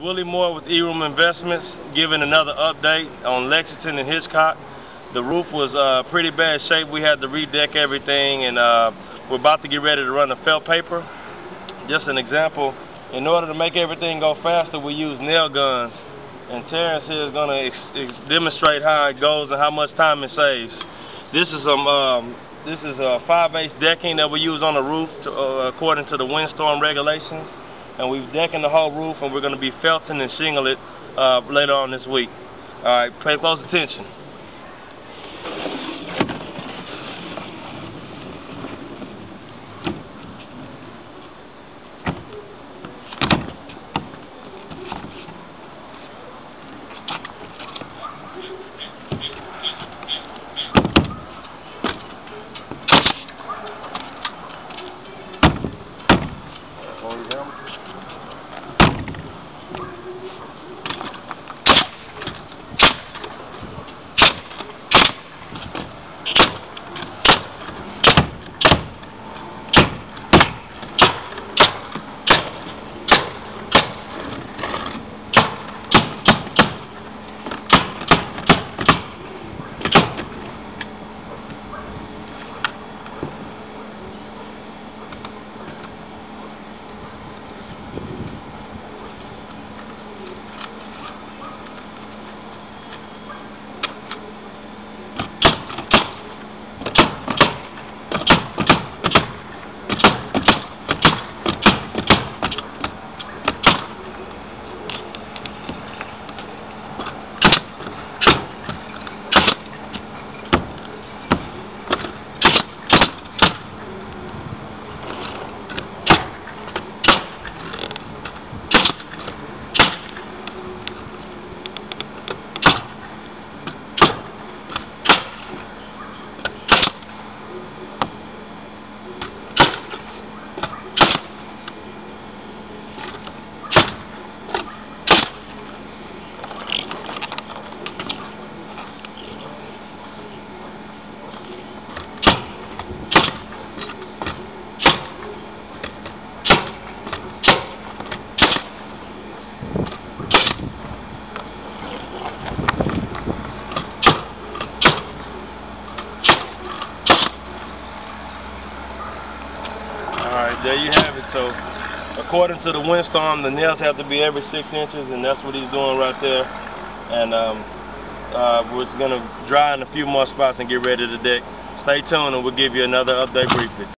Willie Moore with Eroom Investments giving another update on Lexington and Hiscock. The roof was uh, pretty bad shape. We had to redeck everything and uh, we're about to get ready to run the felt paper. Just an example, in order to make everything go faster, we use nail guns. And Terrence here is going to demonstrate how it goes and how much time it saves. This is some um, this is a 5 8 decking that we use on the roof to, uh, according to the windstorm regulations and we've decking the whole roof, and we're going to be felting and shingle it uh, later on this week. All right, pay close attention. Alright, there you have it. So, according to the windstorm, the nails have to be every six inches, and that's what he's doing right there. And um, uh, we're going to dry in a few more spots and get ready to deck. Stay tuned, and we'll give you another update briefly.